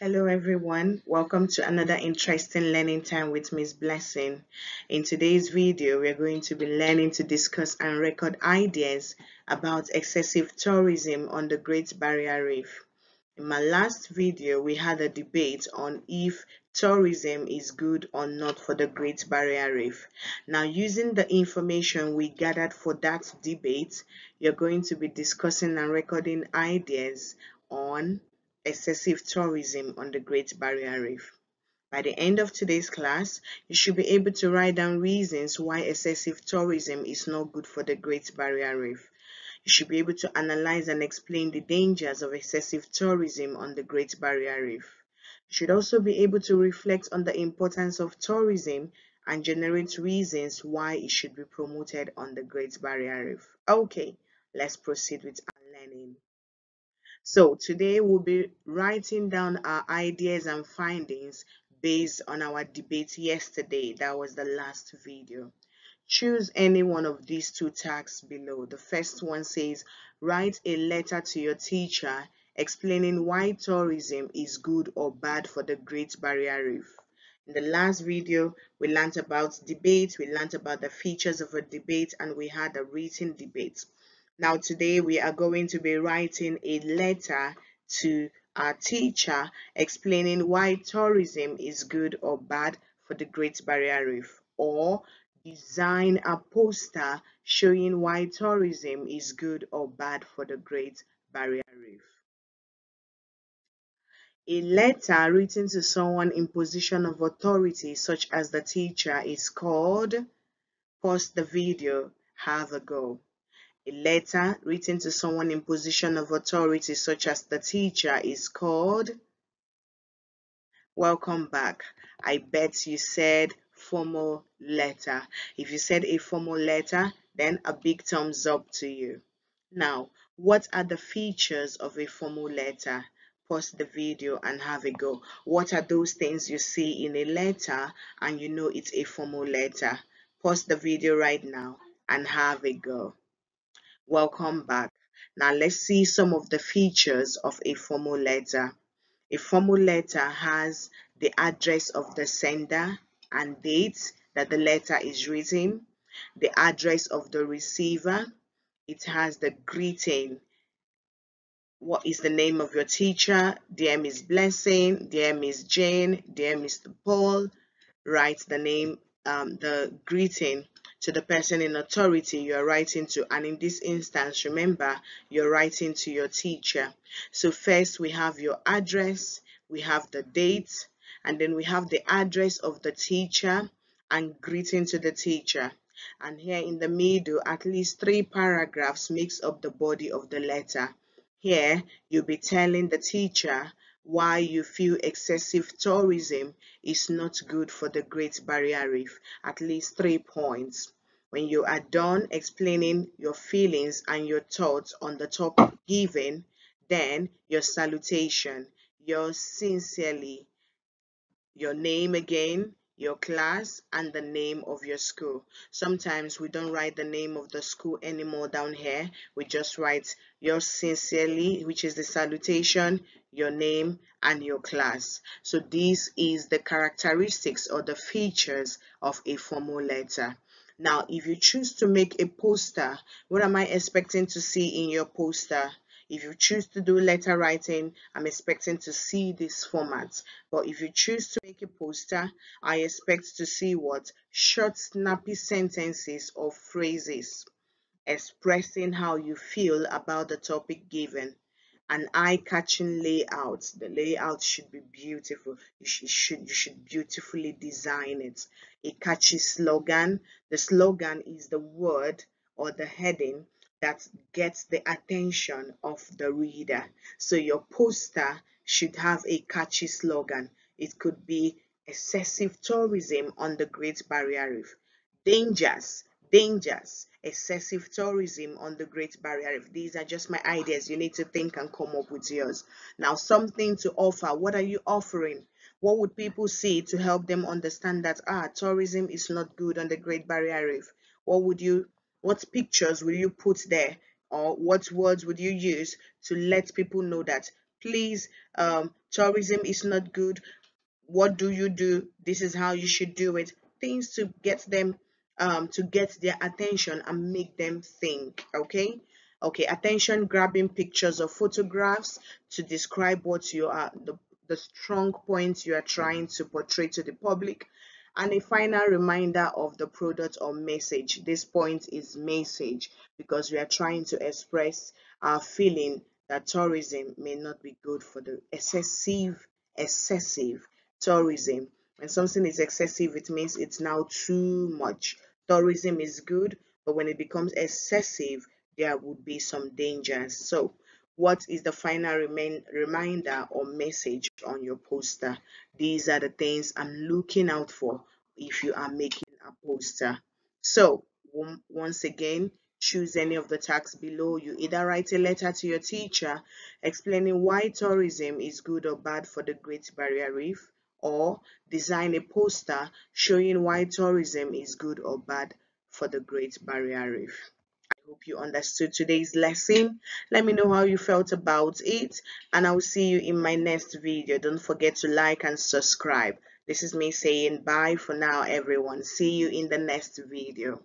Hello everyone, welcome to another interesting learning time with Miss Blessing. In today's video, we're going to be learning to discuss and record ideas about excessive tourism on the Great Barrier Reef. In my last video, we had a debate on if tourism is good or not for the Great Barrier Reef. Now, using the information we gathered for that debate, you're going to be discussing and recording ideas on excessive tourism on the Great Barrier Reef. By the end of today's class, you should be able to write down reasons why excessive tourism is not good for the Great Barrier Reef. You should be able to analyze and explain the dangers of excessive tourism on the Great Barrier Reef. You should also be able to reflect on the importance of tourism and generate reasons why it should be promoted on the Great Barrier Reef. Okay, let's proceed with our learning. So today we'll be writing down our ideas and findings based on our debate yesterday. That was the last video. Choose any one of these two tags below. The first one says, write a letter to your teacher explaining why tourism is good or bad for the Great Barrier Reef. In the last video, we learned about debate, we learned about the features of a debate, and we had a written debate. Now today we are going to be writing a letter to our teacher explaining why tourism is good or bad for the Great Barrier Reef or design a poster showing why tourism is good or bad for the Great Barrier Reef. A letter written to someone in position of authority such as the teacher is called, pause the video, have a go. A letter written to someone in position of authority such as the teacher is called Welcome back. I bet you said formal letter. If you said a formal letter, then a big thumbs up to you. Now, what are the features of a formal letter? Pause the video and have a go. What are those things you see in a letter and you know it's a formal letter? Pause the video right now and have a go. Welcome back. Now let's see some of the features of a formal letter. A formal letter has the address of the sender and date that the letter is written, the address of the receiver, it has the greeting, what is the name of your teacher, dear Miss Blessing, dear Miss Jane, dear Mr. Paul, write the name, um, the greeting to the person in authority you are writing to and in this instance remember you're writing to your teacher. So first we have your address we have the date and then we have the address of the teacher and greeting to the teacher. And here in the middle at least three paragraphs makes up the body of the letter. Here you'll be telling the teacher why you feel excessive tourism is not good for the Great Barrier Reef, at least three points. When you are done explaining your feelings and your thoughts on the topic given, then your salutation, your sincerely, your name again, your class and the name of your school. Sometimes we don't write the name of the school anymore down here. We just write yours sincerely, which is the salutation, your name and your class. So this is the characteristics or the features of a formal letter. Now, if you choose to make a poster, what am I expecting to see in your poster? If you choose to do letter writing, I'm expecting to see this format. But if you choose to make a poster, I expect to see what? Short, snappy sentences or phrases expressing how you feel about the topic given. An eye-catching layout. The layout should be beautiful. You should, you should beautifully design it. A catchy slogan. The slogan is the word or the heading that gets the attention of the reader. So your poster should have a catchy slogan. It could be excessive tourism on the Great Barrier Reef. Dangers, dangers, excessive tourism on the Great Barrier Reef. These are just my ideas. You need to think and come up with yours. Now, something to offer. What are you offering? What would people see to help them understand that ah, tourism is not good on the Great Barrier Reef? What would you what pictures will you put there? Or what words would you use to let people know that please um, tourism is not good. What do you do? This is how you should do it. Things to get them um, to get their attention and make them think okay? Okay attention grabbing pictures or photographs to describe what you are the, the strong points you are trying to portray to the public and a final reminder of the product or message this point is message because we are trying to express our feeling that tourism may not be good for the excessive excessive tourism. When something is excessive, it means it's now too much. Tourism is good, but when it becomes excessive, there would be some dangers. So, what is the final remain, reminder or message on your poster? These are the things I'm looking out for if you are making a poster. So, once again, choose any of the tags below. You either write a letter to your teacher explaining why tourism is good or bad for the Great Barrier Reef or design a poster showing why tourism is good or bad for the Great Barrier Reef. Hope you understood today's lesson. Let me know how you felt about it and I will see you in my next video. Don't forget to like and subscribe. This is me saying bye for now everyone. See you in the next video.